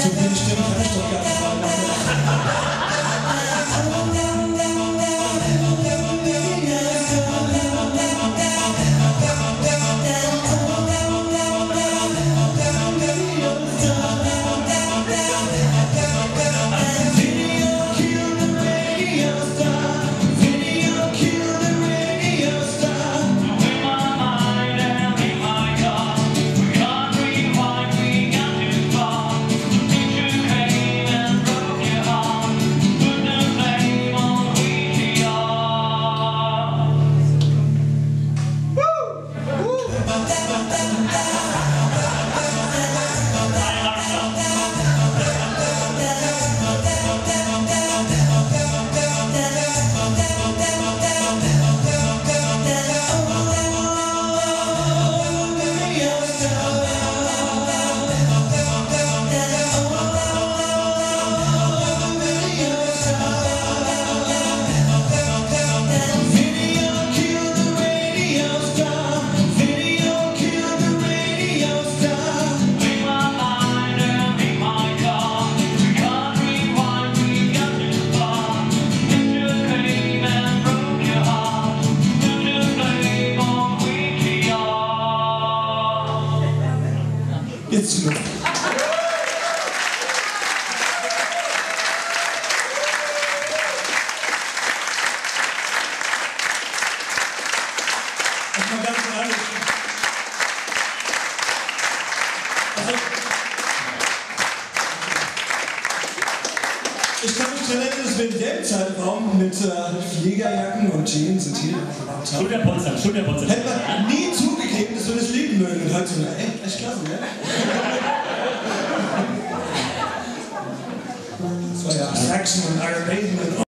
So bin ich dem Recht doch gar nicht It's enough. Ich kann mich erinnern, dass wir in dem Zeitraum mit äh, Fliegerjacken und Jeans und T-Shirt gemacht haben. Schulterpolster, Schulterpolster. Hätte man nie zugegeben, dass wir das lieben mögen. Und heute so, ey, echt klasse, ne? Das war ja Saxon und Iron Maiden und